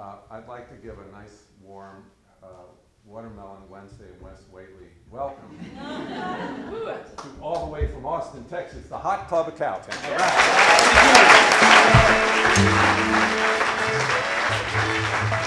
Uh, I'd like to give a nice, warm uh, Watermelon Wednesday in West Whately welcome to all the way from Austin, Texas, the Hot Club of Cowtown. All right.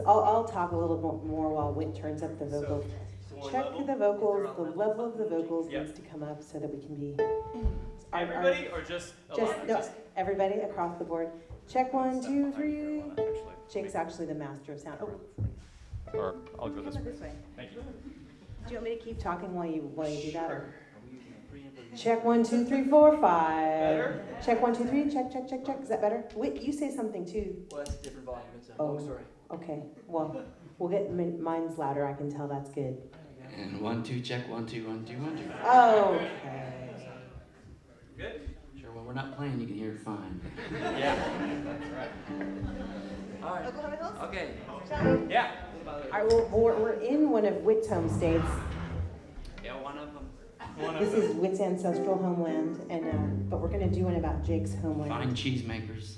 Let's, I'll, I'll talk a little bit more while Whit turns up the vocals. Check the vocals, the level of the vocals Yep. needs to come up so that we can be. our- our- Everybody or just Just, lot? no, everybody across the board. Check one, two, three. Actually, Jake's actually the master of sound. Oh, Or I'll go come this way. this way. Thank you. Do you want me to keep talking while you, while you do that? or- Check one, two, three, four, five. Better? Check one, two, three, check, check, check, check. Is that better? Wait, you say something too. Well, that's a different volume, it's a Oh. oh long story. Okay, well, we'll get, min- mine's louder, I can tell that's good. And one, two, check, one, two, one, two, one, two. Okay. Good? Sure, well, we're not playing, you can hear fine. Yeah, that's right. All right, Oklahoma Hills? okay. Yeah. All right, well, we're, we're in one of Whit's home states. Yeah, one of them. One This of is them. Whit's ancestral homeland, and, uh, but we're gonna do one about Jake's homeland. Fine cheesemakers.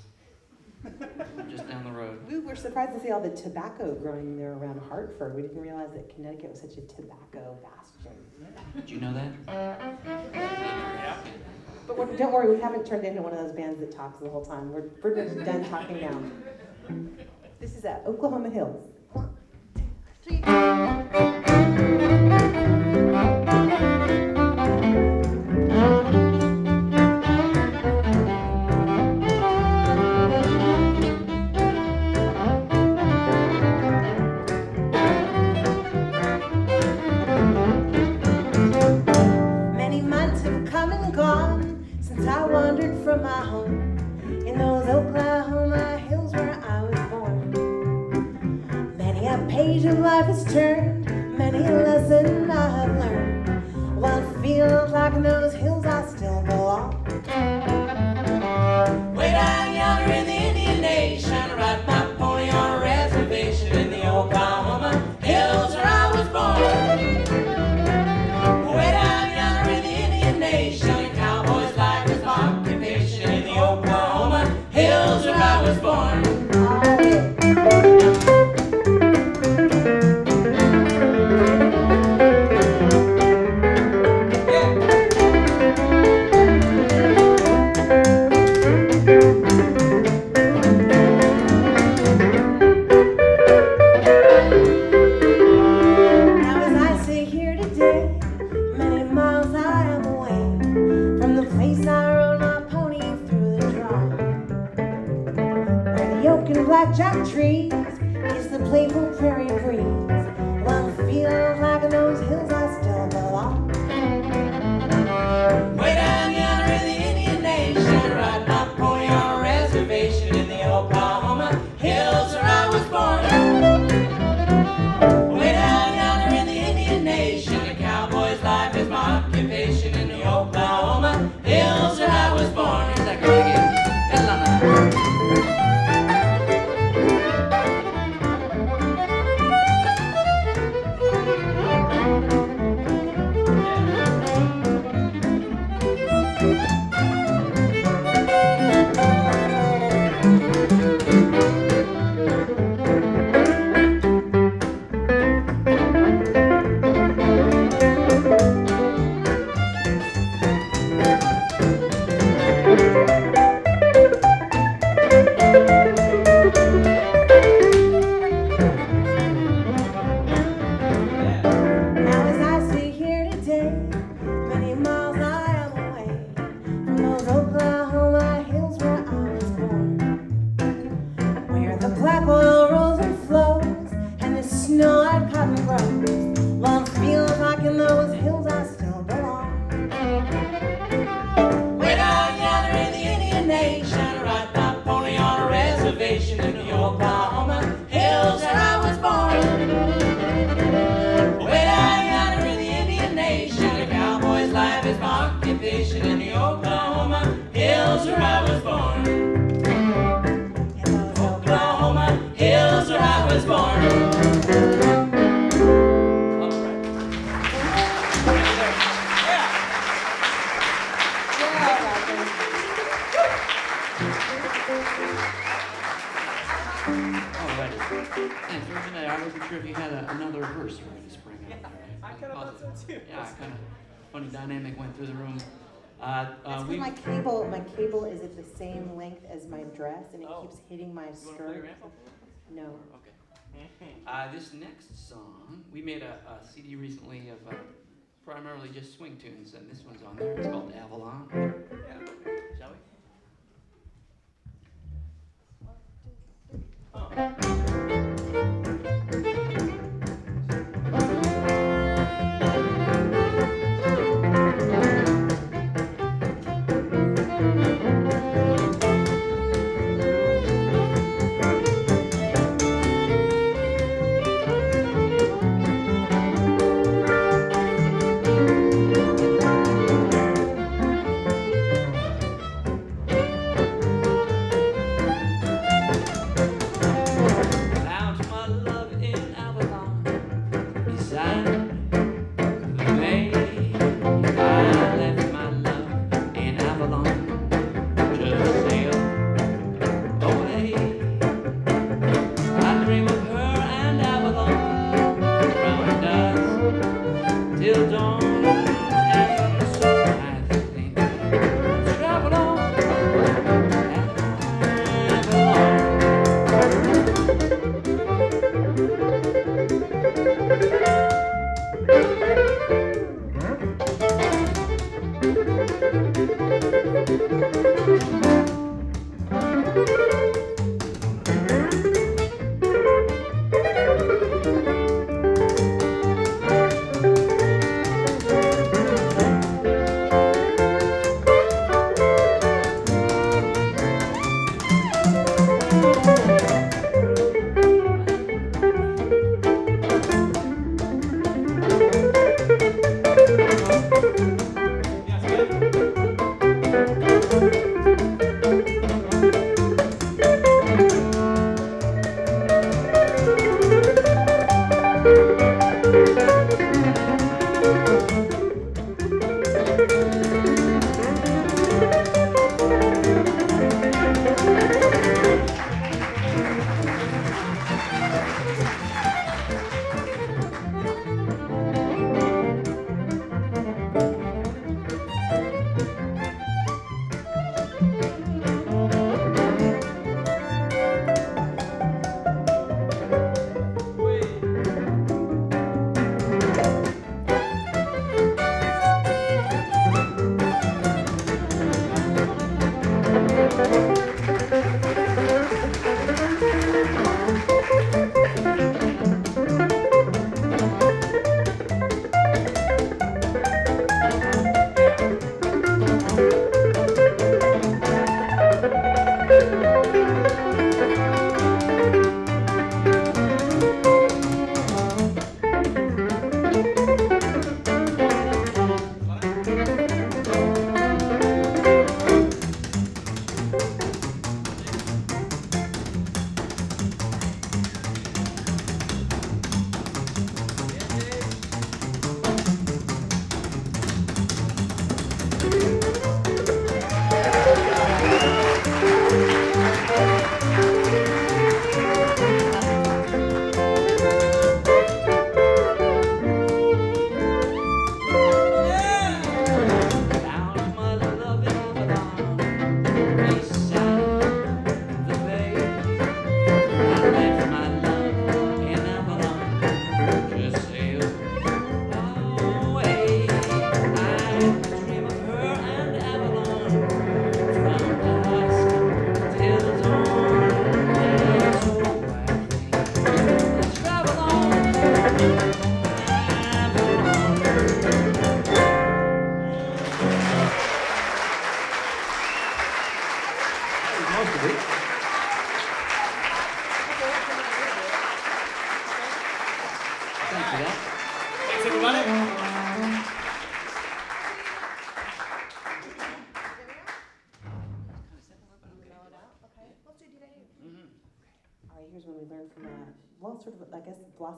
just down the road. We were surprised to see all the tobacco growing there around Hartford. We didn't realize that Connecticut was such a tobacco bastion. Did you know that? Yeah. But don't worry, we haven't turned into one of those bands that talks the whole time. We're, we're done talking now. This is at Oklahoma Hills. One, two, three. life has turned, many a lesson I have learned. While One feels like no dynamic went through the room. Uh, uh, my cable, my cable is at the same length as my dress, and it oh. keeps hitting my skirt. No. Okay. Uh, this next song, we made a, a CD recently of uh, primarily just swing tunes, and this one's on there. It's called Avalon. Yeah. Shall we? One, two, three. Oh.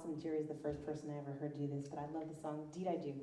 awesome. Jerry's the first person I ever heard do this, but I love the song Deed I Do.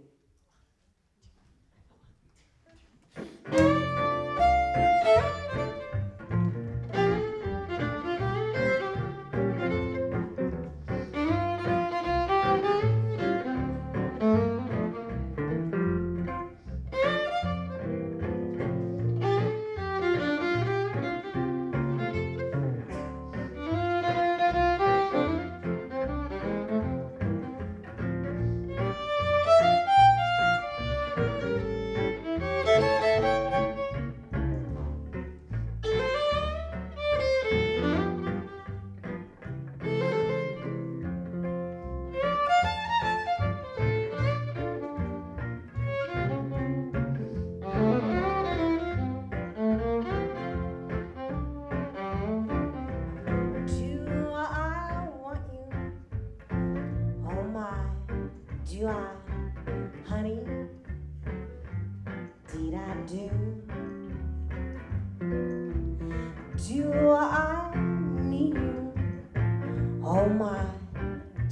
I,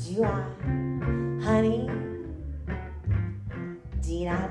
do I, honey? Did I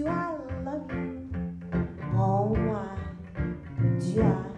do I love you? Oh, why do I?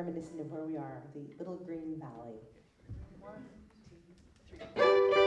reminiscent of where we are, the Little Green Valley. One, two, three.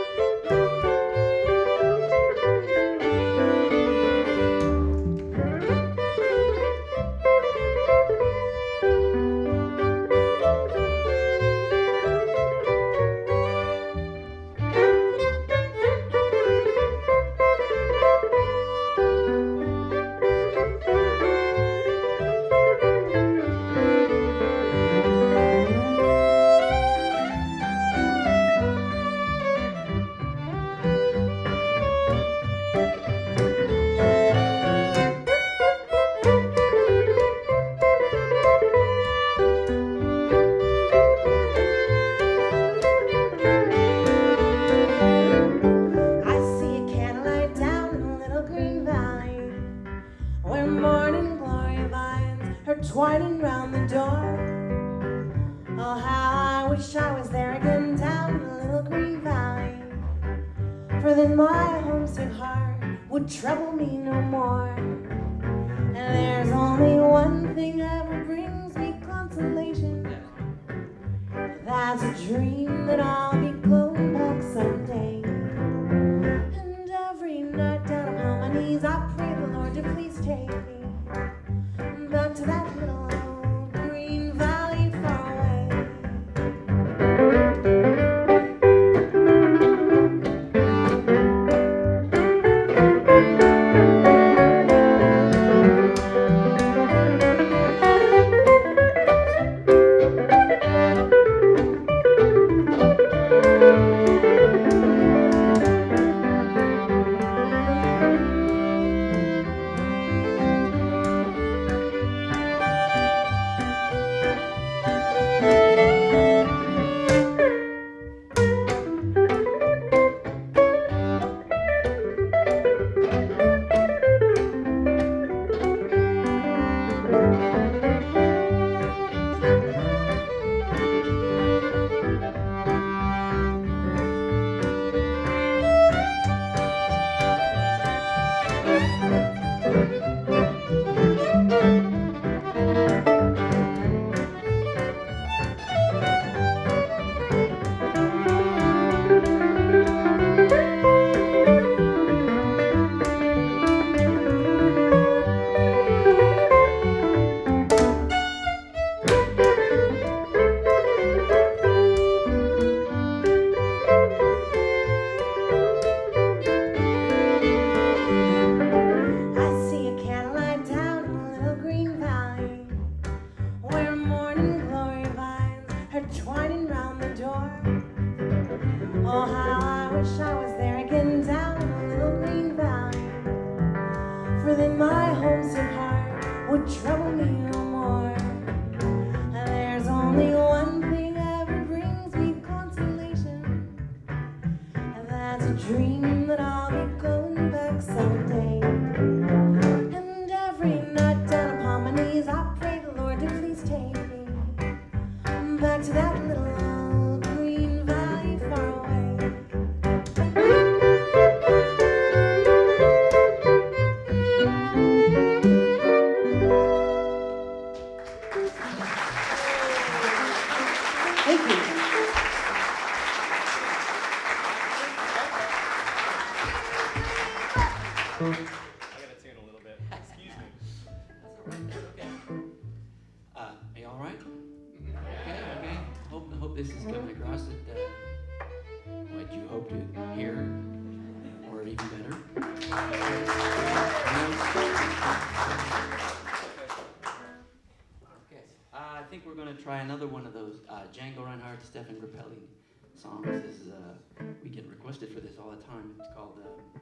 Time. It's called, uh,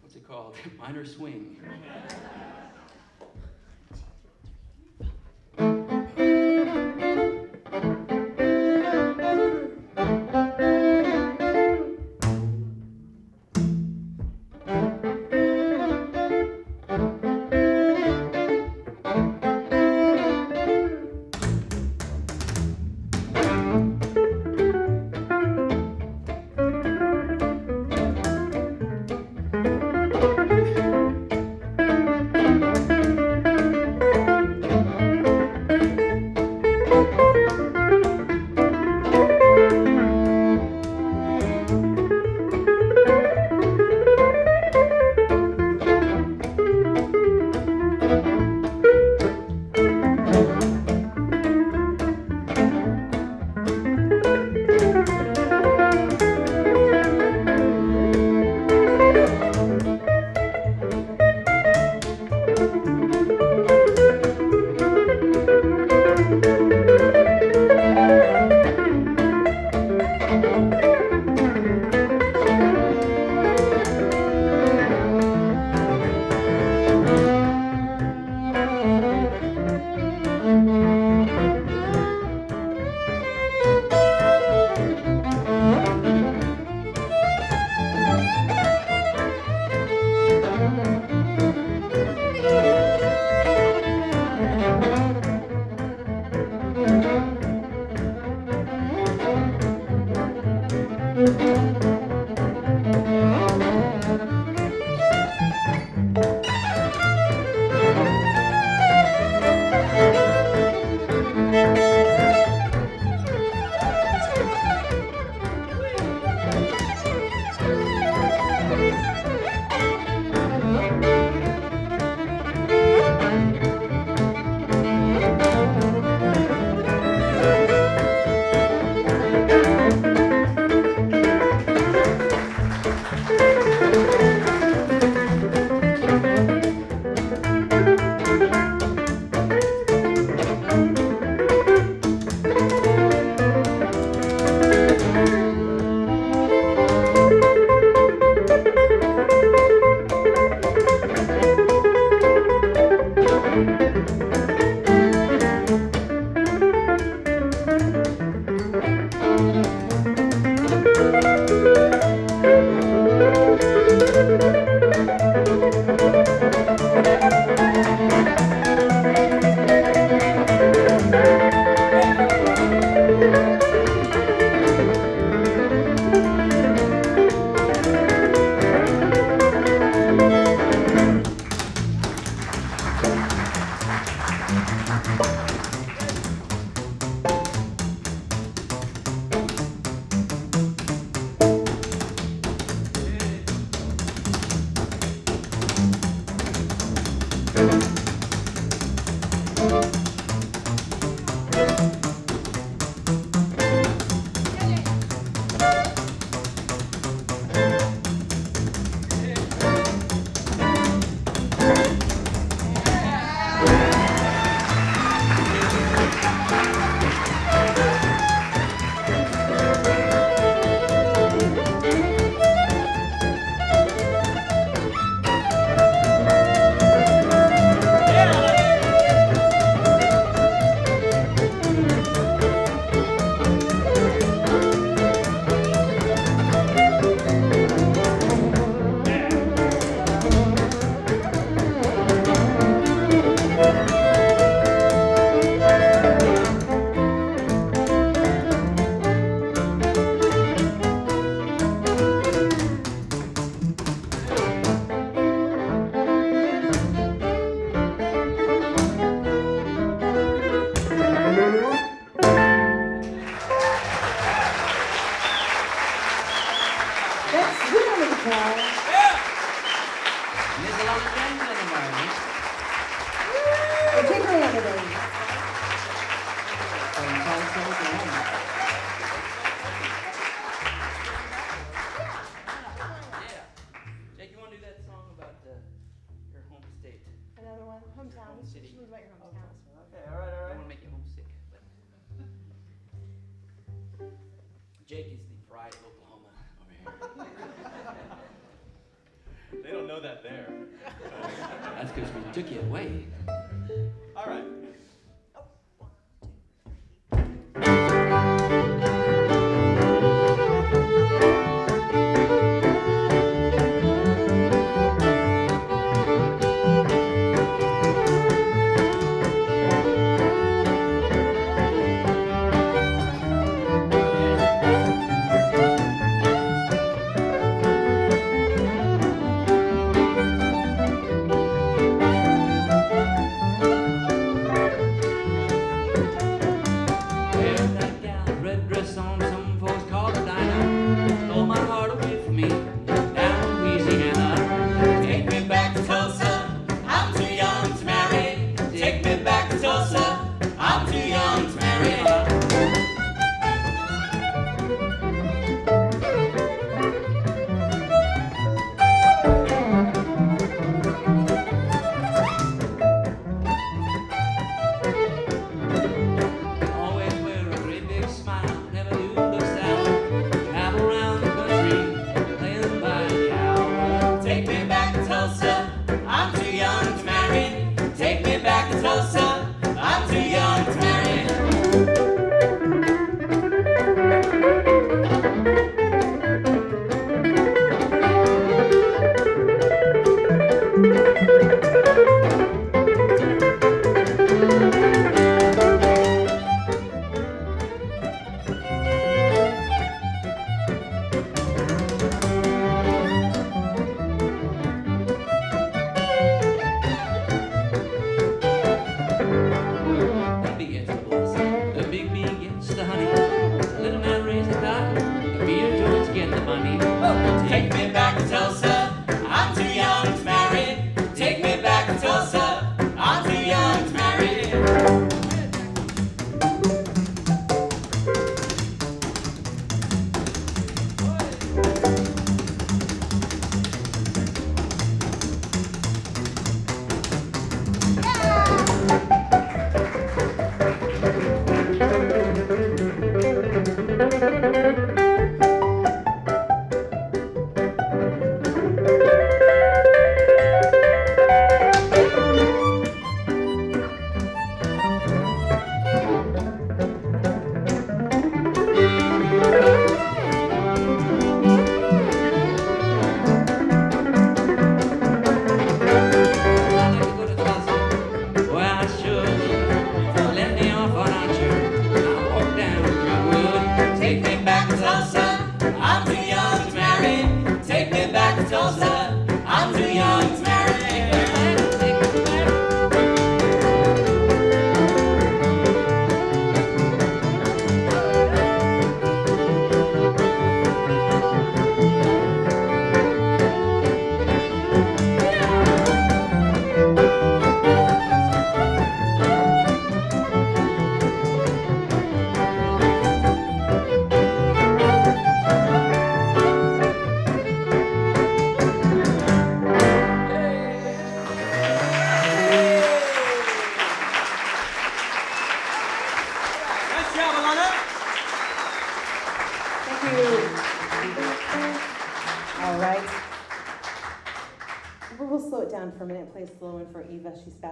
what's it called? Minor Swing.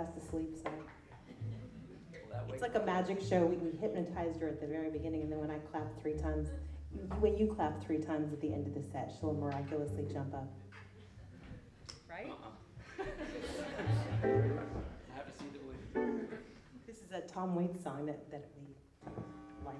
fast asleep, so. It's like a magic show. We, we hypnotized her at the very beginning, and then when I clap three times, when you clap three times at the end of the set, she'll miraculously jump up. Right? this is a Tom Waits song that, that we like.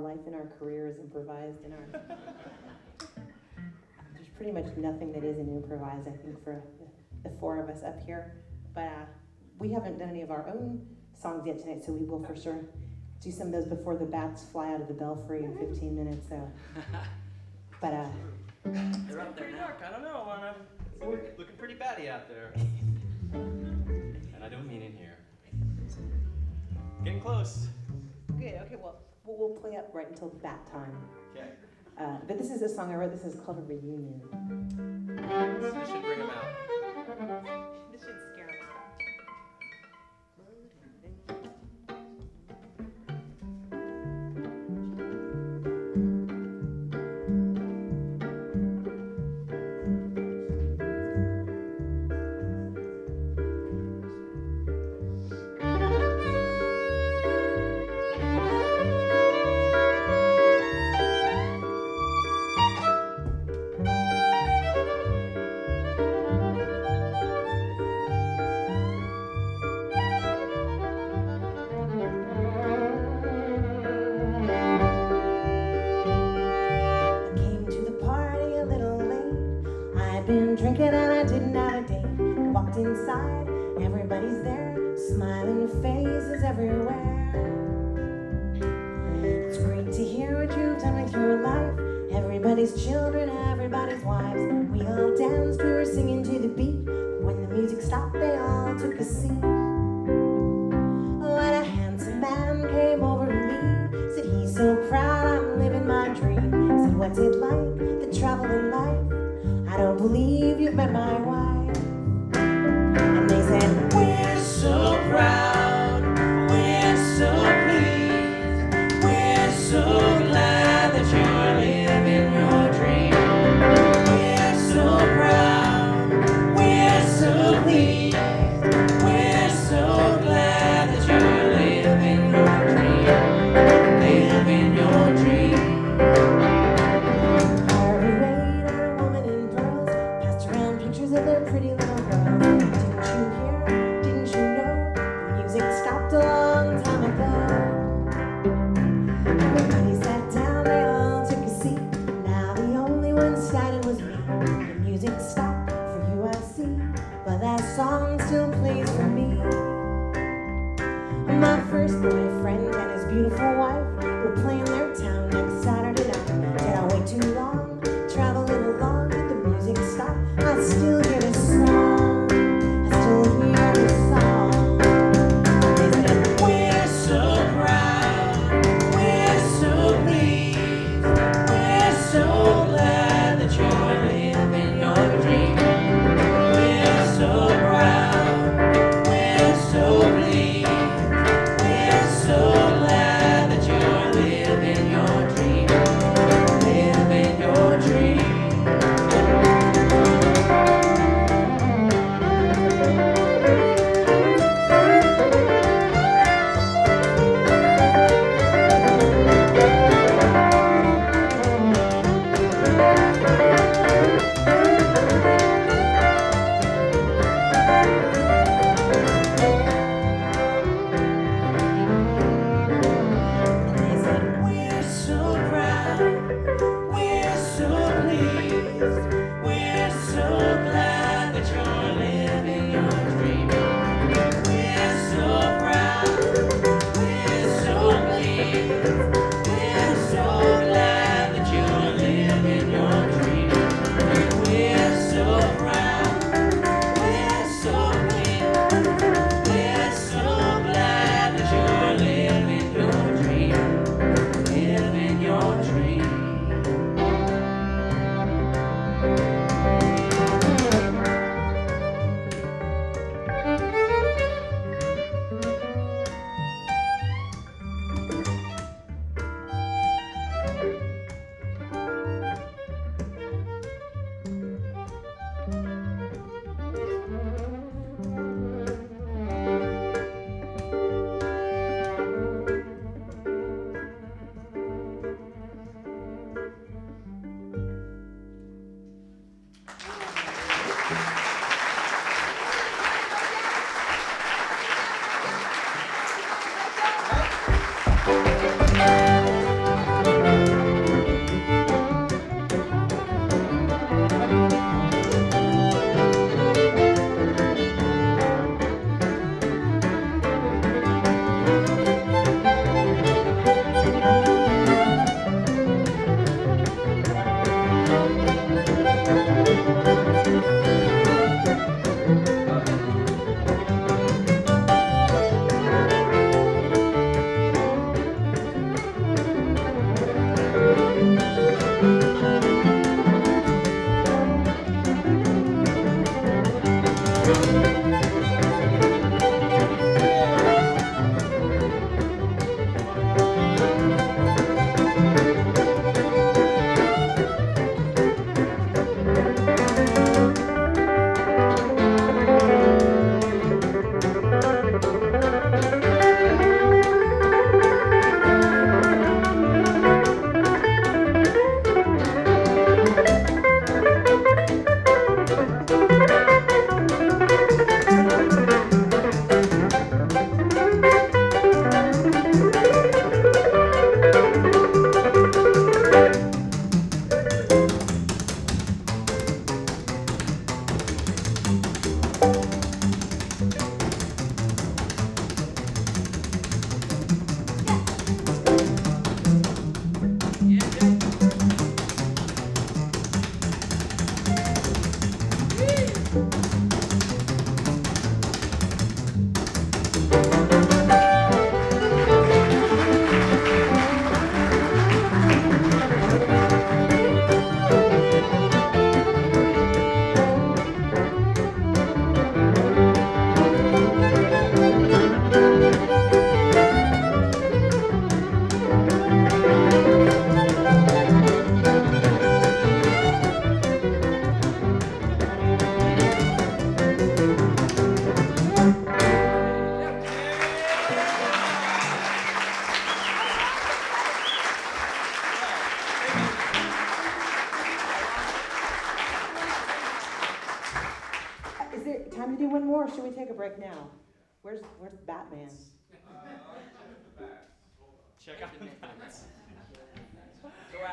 life and our career is improvised and our there's pretty much nothing that isn't improvised i think for the four of us up here. But uh, we haven't done any of our own songs yet tonight so we will for sure do some of those before the bats fly out of the belfry in 15 minutes so. But uh they're up there dark i don't know Lana. It's looking, looking pretty batty out there. And i don't mean in here. Getting close. Good okay well we'll play up right until that time. Okay. Uh, but this is a song I wrote. This is called a reunion. So should bring them out.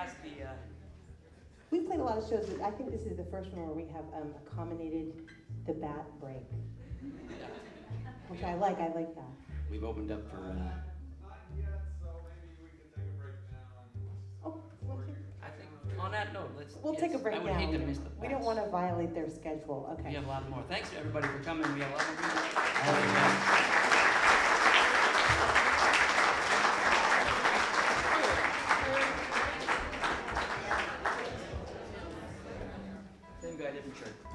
ask the. Uh... We played a lot of shows. I think this is the first one where we have um, accommodated the bat break, yeah. which I like. I like that. We've opened up for. Uh... Oh, on that note, let's. We'll yes, take a break I would now. hate to miss the. We don't want to violate their schedule. Okay. We have a lot more. Thanks everybody for coming. We have a lot more. different church.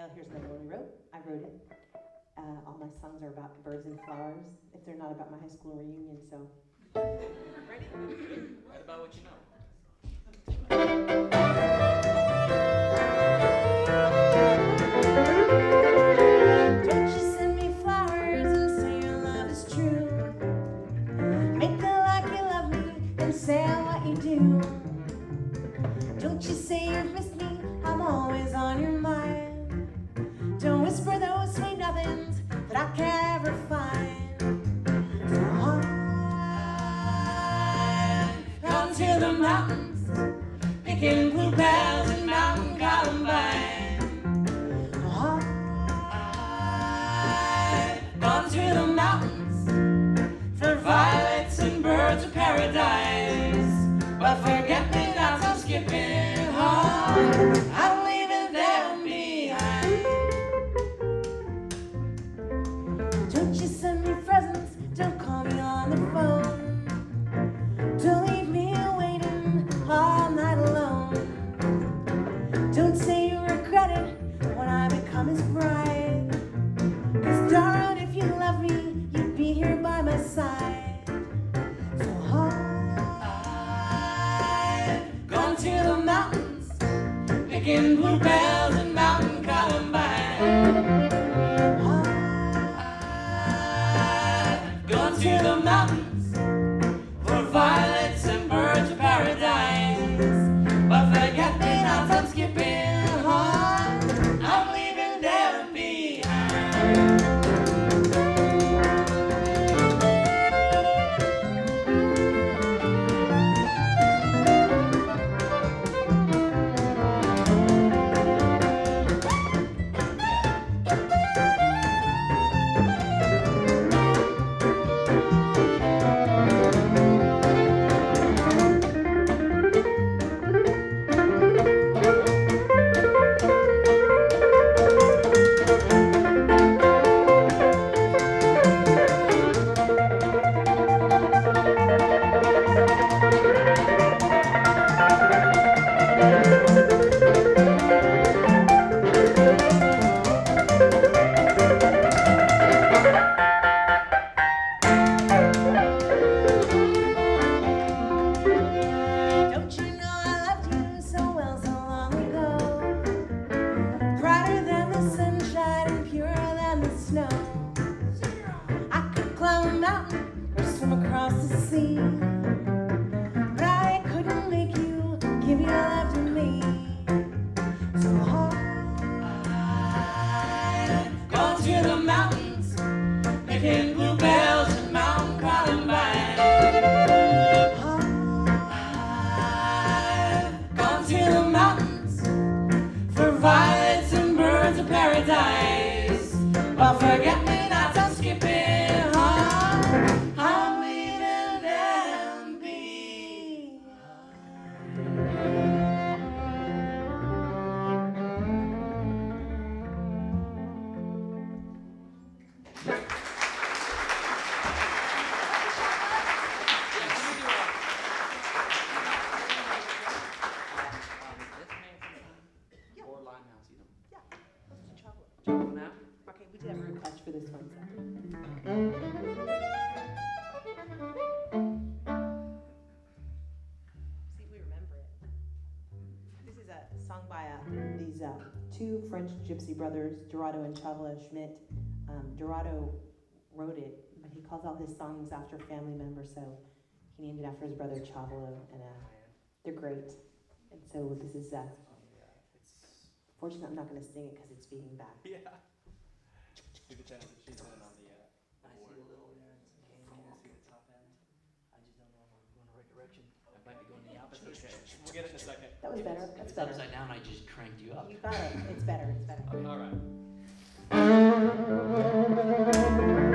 well, here's another one we wrote. I wrote it. Uh, all my songs are about birds and flowers, if they're not about my high school reunion, so. Ready? Write about what you know. mountains, picking bluebells and mountain columbine. Uh-huh. I've gone through the mountains for violets and birds of paradise, but forget me nots I'm skipping home. around. Two French gypsy brothers, Dorado and Tchavolo Schmitt. Um, Dorado wrote it, but he calls all his songs after family members, so he named it after his brother Tchavolo, and uh, they're great. And so this is, uh, fortunately, I'm not going to sing it because it's being back. Yeah. Do the tenor, she's on the, uh. I see a little there, and some see the top end. I just don't know if I'm going the right direction. I might be going the opposite. We'll get it in a second. That was better. That's It's better. upside down, I just cranked you up. You got it. It's better. It's better. All right.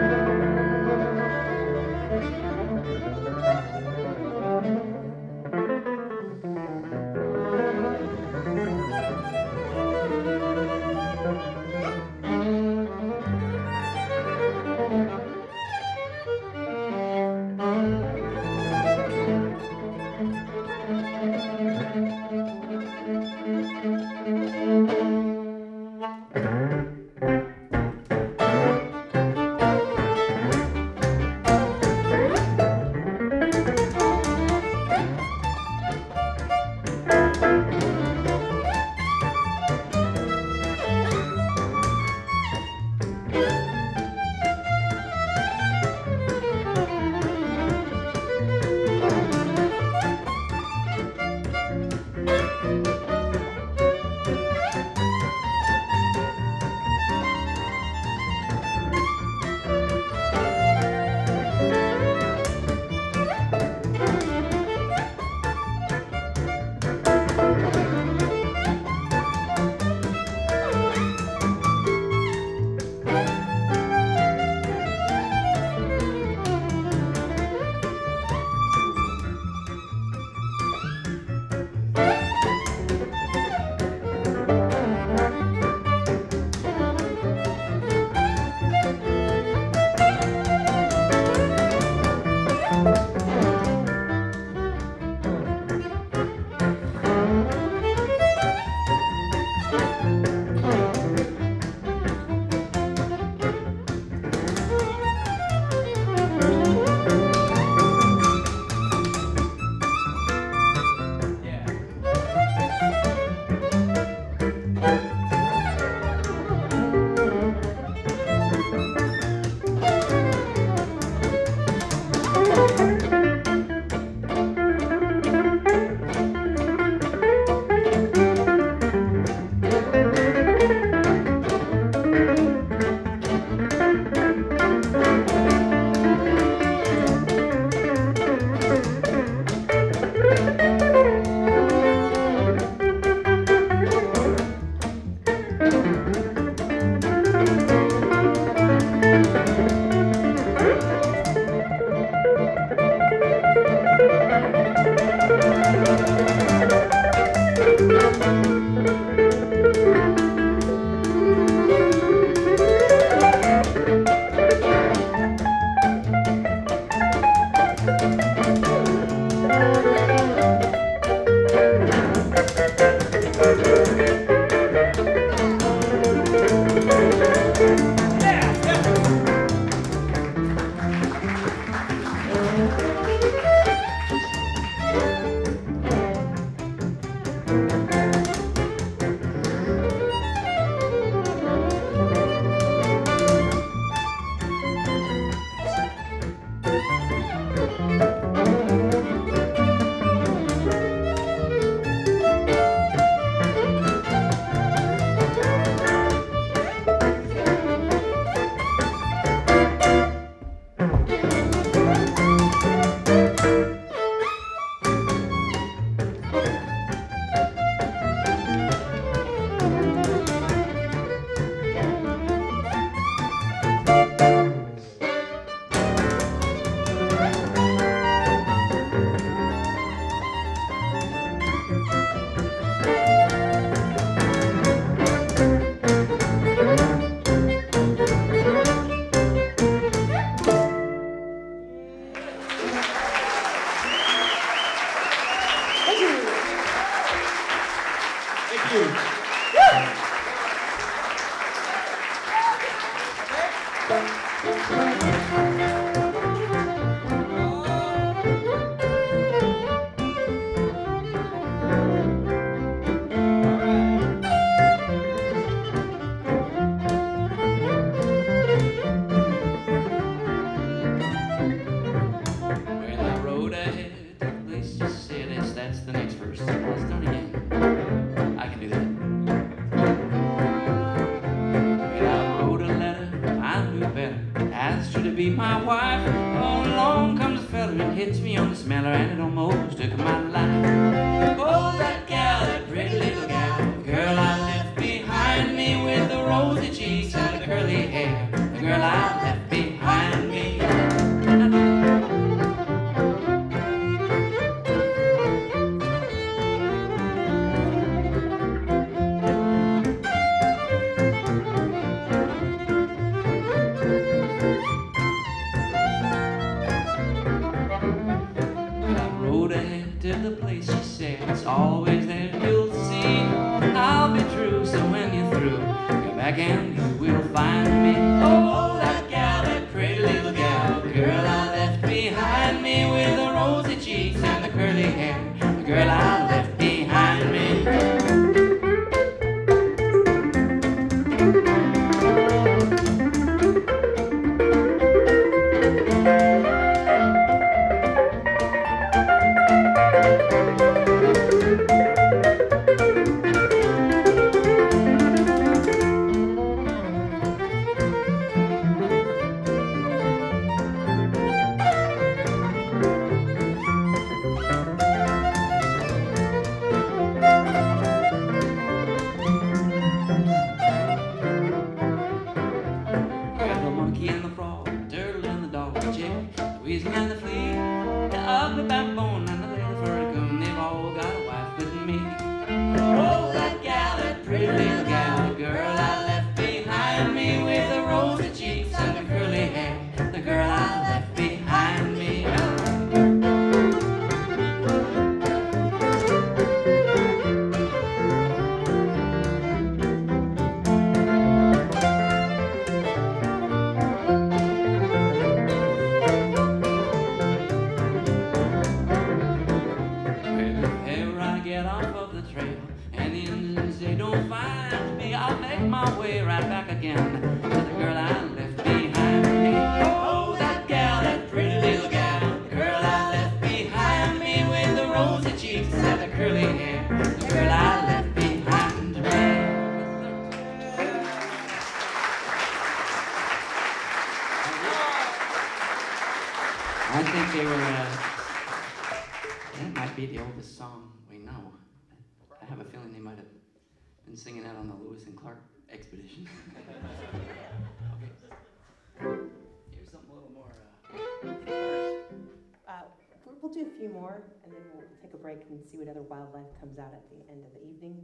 do a few more, and then we'll take a break and see what other wildlife comes out at the end of the evening.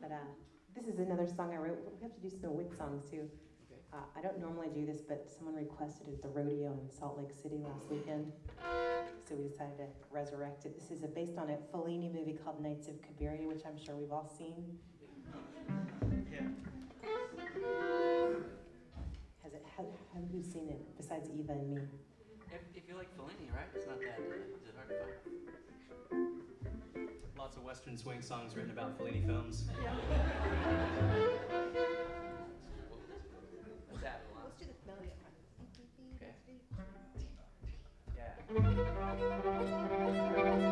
But uh, this is another song I wrote. We have to do some Whit songs too. Uh, I don't normally do this, but someone requested it at the rodeo in Salt Lake City last weekend. So we decided to resurrect it. This is a, based on a Fellini movie called Nights of Cabiria, which I'm sure we've all seen. Yeah. Has it, have, have seen it besides Eva and me? If, if you like Fellini, right? It's not that it hard to find. Lots of Western swing songs written about Fellini films. Yeah. Let's do the melody. Okay. Yeah.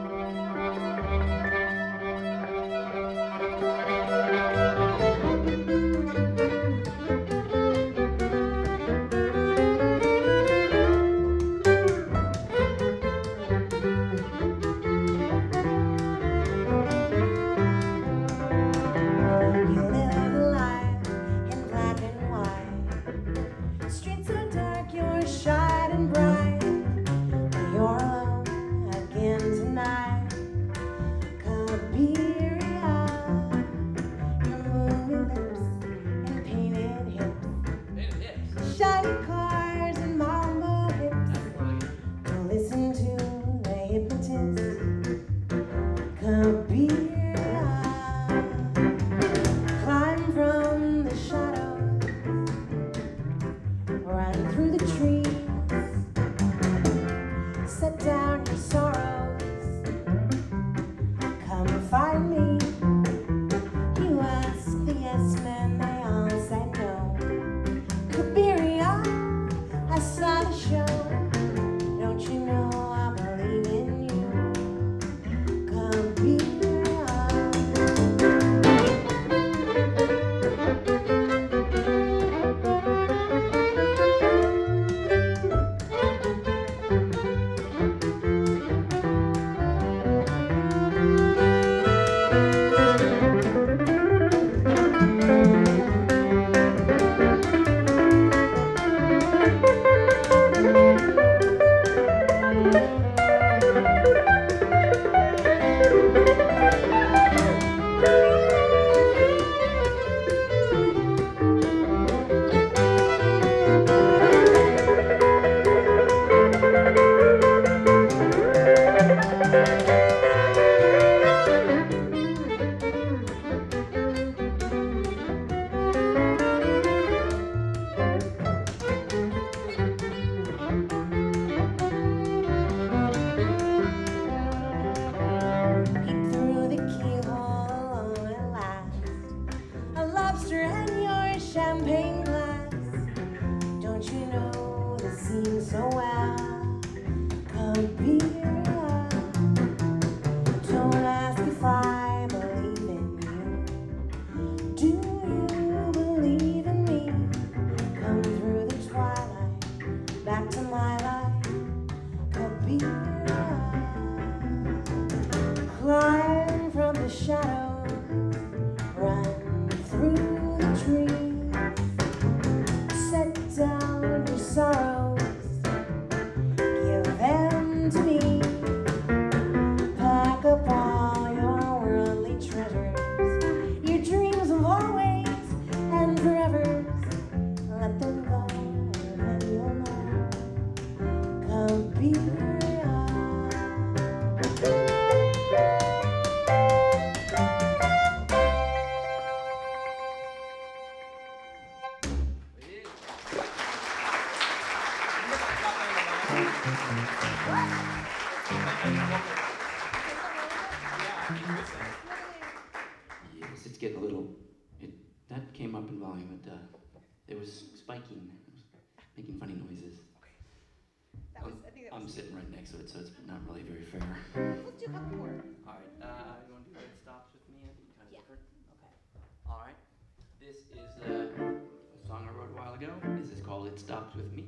spiking, making funny noises. Okay. That was, I think that I'm was sitting right next to it, so it's not really very fair. Let's do a couple more. All right. Uh, you want to do red stops with me? I think kind of yeah. different. Okay. All right. This is a, a song I wrote a while ago. This is called "It Stops with Me."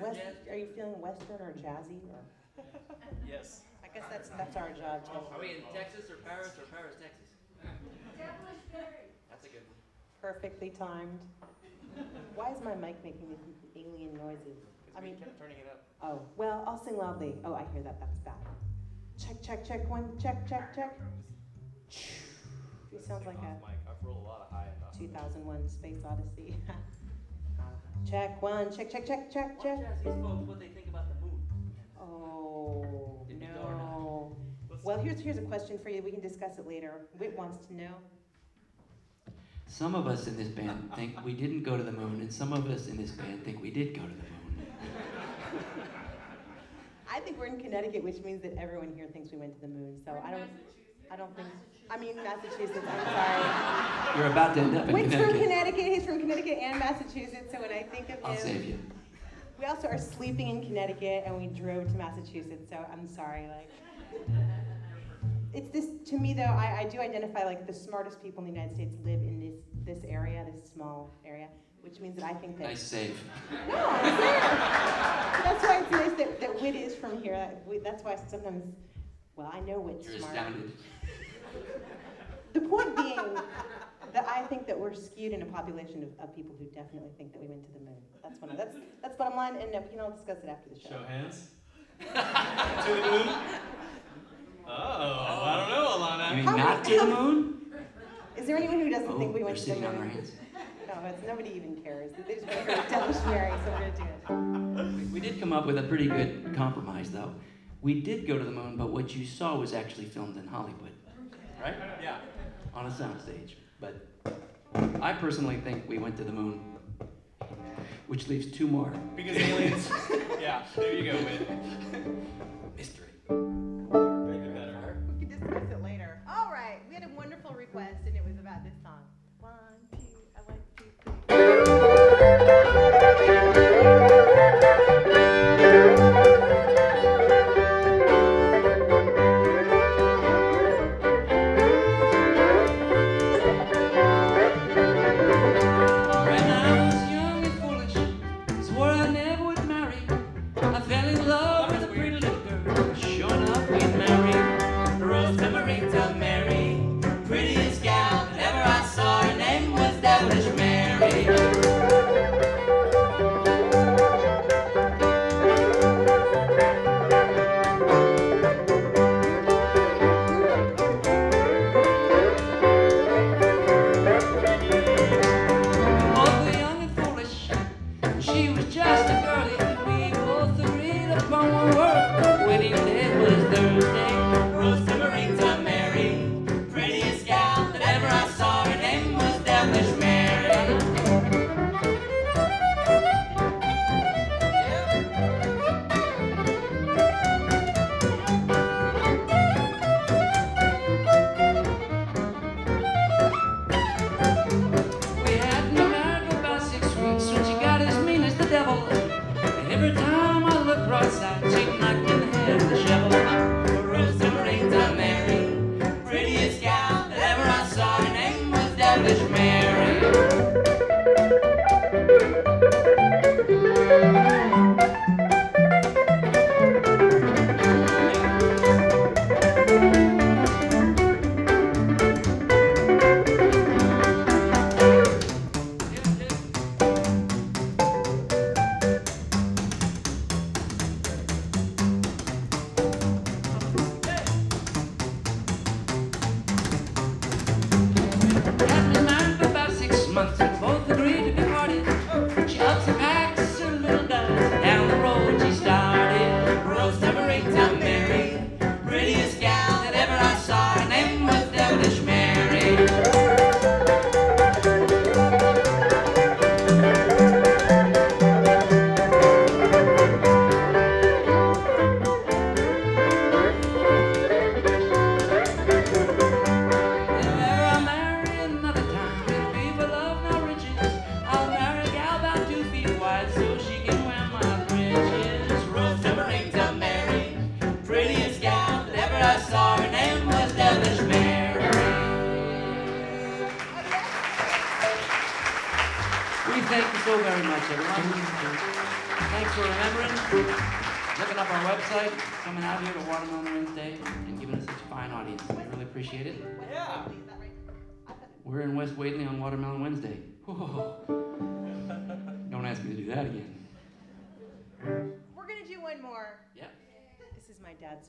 West, are you feeling Western or jazzy or? Yes. I guess that's, that's our job, Are we in Texas or Paris or Paris, Texas? Devilish That's a good one. Perfectly timed. Why is my mic making these alien noises? I mean, kept turning it up. oh, well, I'll sing loudly. Oh, I hear that, that's bad. Check, check, check, one, check, check, check. It sounds like a a 2001 Space Odyssey. check, one, check, check, check, check, Why check. don't you ask these folks what they think about the moon? Oh, Did you go or not? no. Well, here's, here's a question for you. We can discuss it later. Whit wants to know. Some of us in this band think we didn't go to the moon, and some of us in this band think we did go to the moon. I think we're in Connecticut, which means that everyone here thinks we went to the moon. So I don't, I don't think. I mean Massachusetts. I'm sorry. You're about to end up in Whit's from Connecticut. Connecticut. He's from Connecticut and Massachusetts. So when I think of I'll him, save you. we also are sleeping in Connecticut and we drove to Massachusetts. So I'm sorry, like. It's this to me though. I, I do identify like the smartest people in the United States live in this this area, this small area, which means that I think that Nice save. no, I'm serious. That's why it's nice that, that Whit is from here. That That's why sometimes, well, I know Whit's You're smart. astounded. The point being that I think that we're skewed in a population of, of people who definitely think that we went to the moon. That's one. Of, that's that's bottom line, and we can all discuss it after the show. Show hands. to the moon. Oh, I don't know, Elana. You mean How not to the moon? Is there anyone who doesn't Oh, think we went to the sitting on their moon? hands. No, it's, nobody even cares. They just want to hear Devilish Mary, so we're gonna do it. We- We did come up with a pretty good compromise, though. We did go to the moon, but what you saw was actually filmed in Hollywood, right? Yeah. On a soundstage. But I personally think we went to the moon, which leaves two more. Because aliens. yeah, there you go, Win. Mystery. Make it better. We can discuss it later. All right, we had a wonderful request,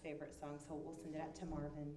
favorite song, so we'll send it out to Marvin.